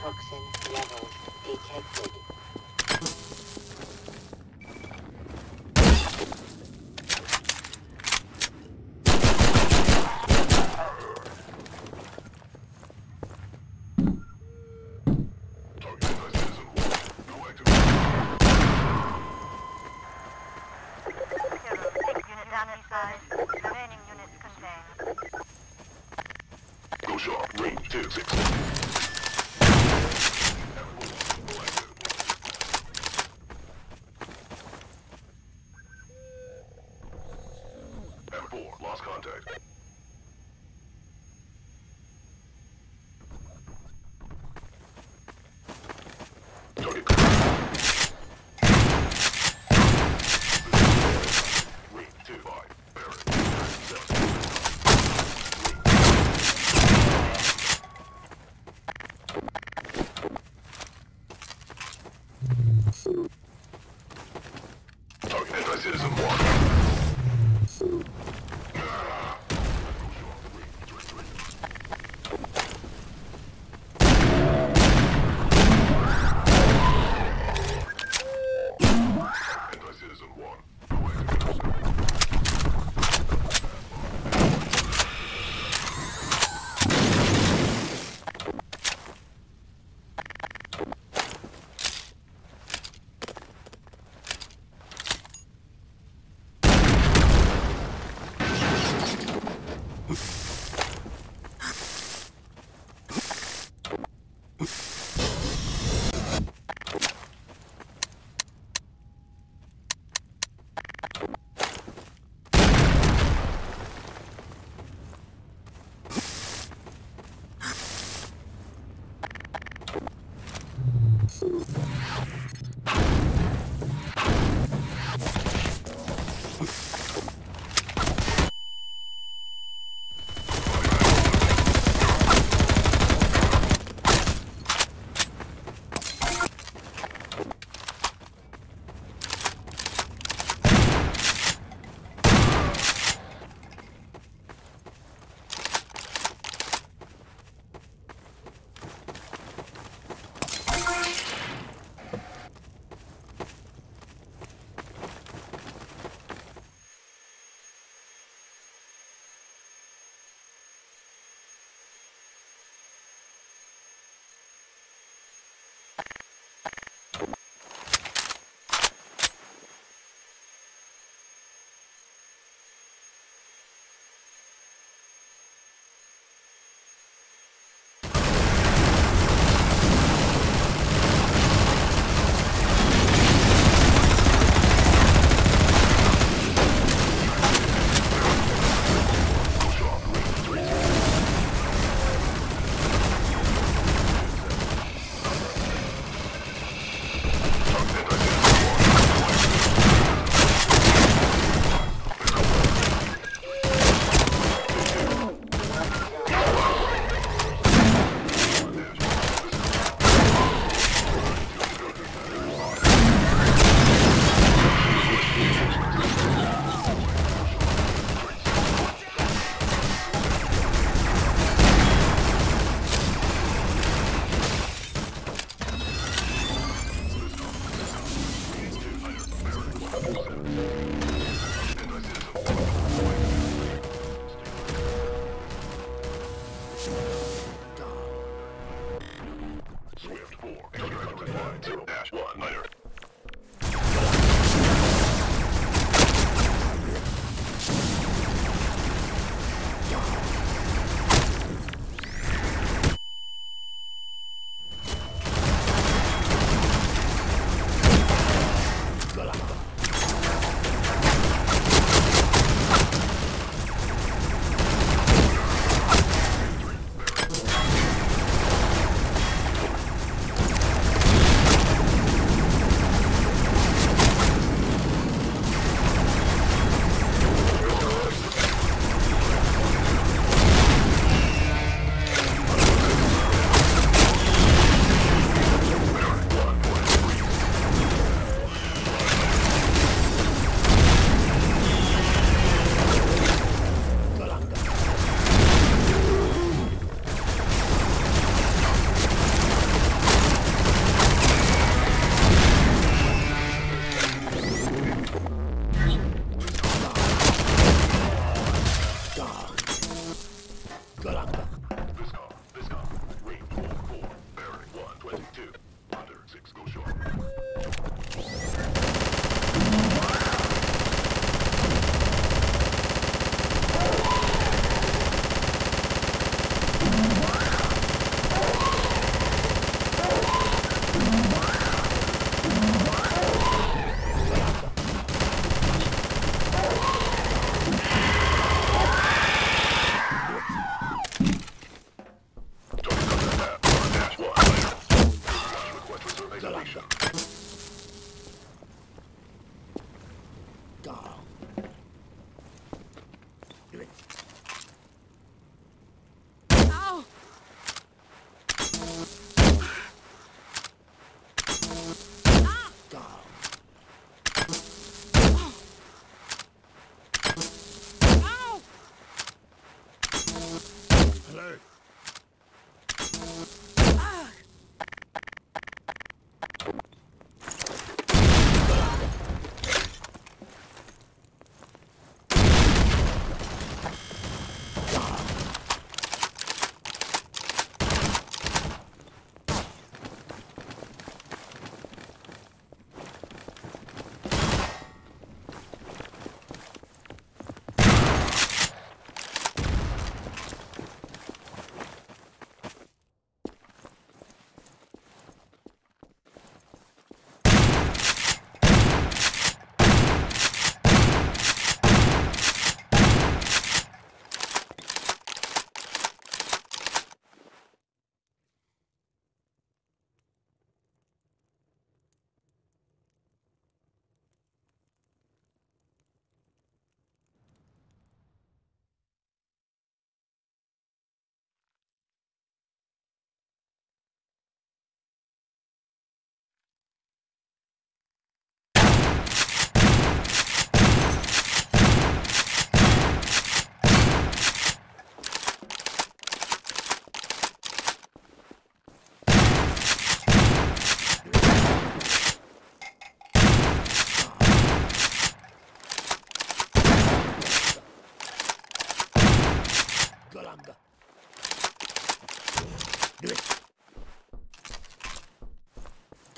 toxin levels detected. Contact.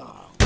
God.